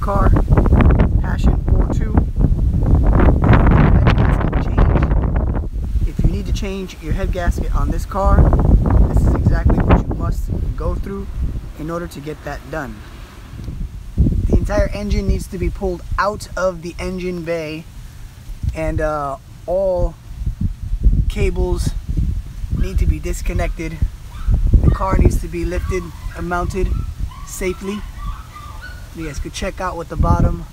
car, Passion fortwo. Head gasket change. If you need to change your head gasket on this car, this is exactly what you must go through in order to get that done. The entire engine needs to be pulled out of the engine bay and uh, all cables need to be disconnected. The car needs to be lifted and mounted safely. You guys could check out what the bottom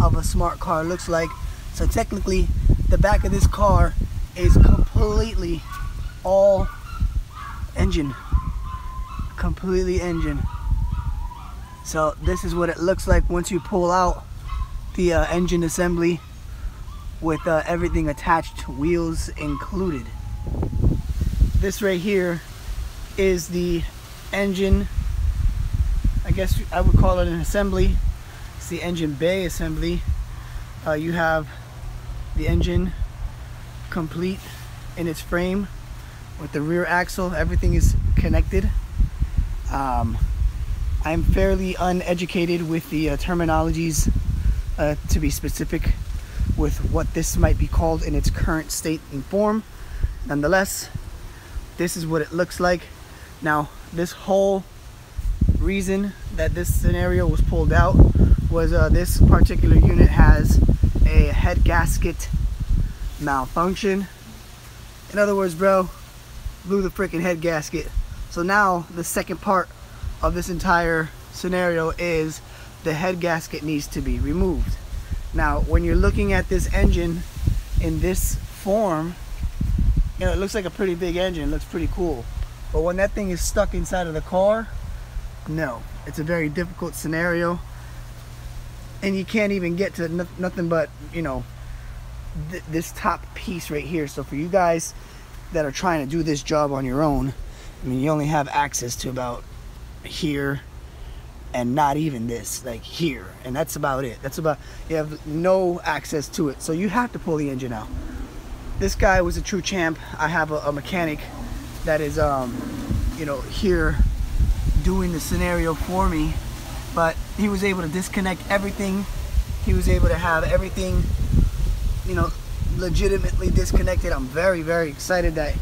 of a smart car looks like. So technically, the back of this car is completely all engine. Completely engine. So this is what it looks like once you pull out the uh, engine assembly with uh, everything attached, wheels included. This right here is the engine, I guess I would call it an assembly. It's the engine bay assembly. Uh, you have the engine complete in its frame with the rear axle. Everything is connected. Um, I'm fairly uneducated with the uh, terminologies uh, to be specific with what this might be called in its current state and form. Nonetheless, this is what it looks like. Now, this whole reason that this scenario was pulled out was uh, this particular unit has a head gasket malfunction. In other words, bro, blew the freaking head gasket. So now the second part of this entire scenario is the head gasket needs to be removed. Now, when you're looking at this engine in this form, you know, it looks like a pretty big engine. It looks pretty cool. But when that thing is stuck inside of the car, no. It's a very difficult scenario. And you can't even get to no nothing but, you know, th this top piece right here. So for you guys that are trying to do this job on your own, I mean, you only have access to about here and not even this like here and that's about it that's about you have no access to it so you have to pull the engine out this guy was a true champ i have a, a mechanic that is um you know here doing the scenario for me but he was able to disconnect everything he was able to have everything you know legitimately disconnected i'm very very excited that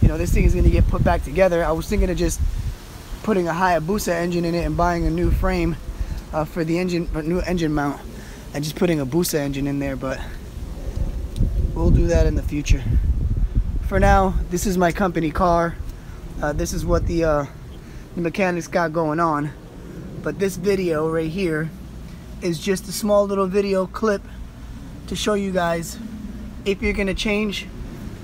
you know this thing is going to get put back together i was thinking of just putting a Hayabusa engine in it and buying a new frame uh, for the engine, a new engine mount, and just putting a Busa engine in there. But we'll do that in the future. For now, this is my company car. Uh, this is what the, uh, the mechanics got going on. But this video right here is just a small little video clip to show you guys if you're gonna change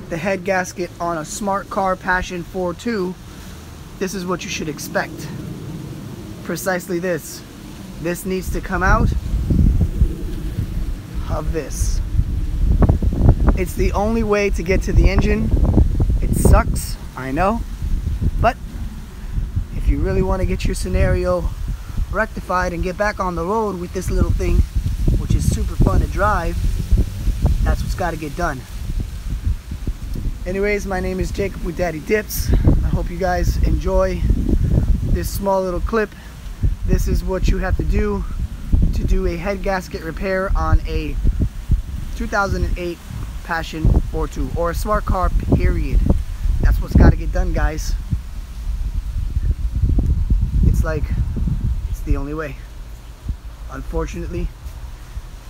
the head gasket on a smart car Passion fortwo this is what you should expect. Precisely this. This needs to come out of this. It's the only way to get to the engine. It sucks, I know. You really want to get your scenario rectified and get back on the road with this little thing, which is super fun to drive, that's what's got to get done. Anyways, my name is Jacob with Daddydips I hope you guys enjoy this small little clip. This is what you have to do to do a head gasket repair on a 2008 Passion fortwo or a smart car period. That's what's got to get done guys. Like, it's the only way. Unfortunately,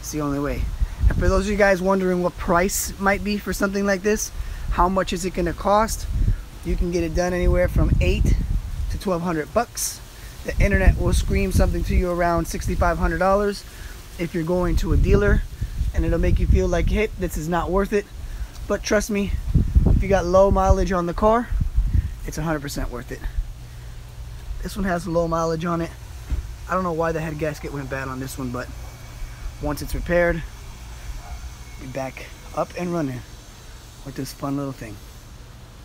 it's the only way. And for those of you guys wondering what price might be for something like this, how much is it going to cost? You can get it done anywhere from eight to 1200 bucks. The internet will scream something to you around $6,500 if you're going to a dealer and it'll make you feel like, hey, this is not worth it. But trust me, if you got low mileage on the car, it's 100% worth it. This one has low mileage on it. I don't know why the head gasket went bad on this one, but once it's repaired, be back up and running with this fun little thing.